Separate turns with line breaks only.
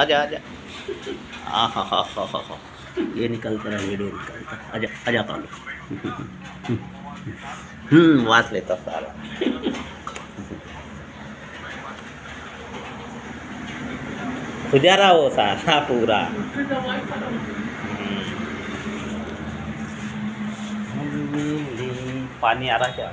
आजा आजा। आ हा हा हा हा हा ये निकलता रहा वीडियो निकलता। आजा आजा पालो। हम्म वास लेता सारा। खुजारा वो सारा पूरा। हम्म, पानी आ रहा क्या?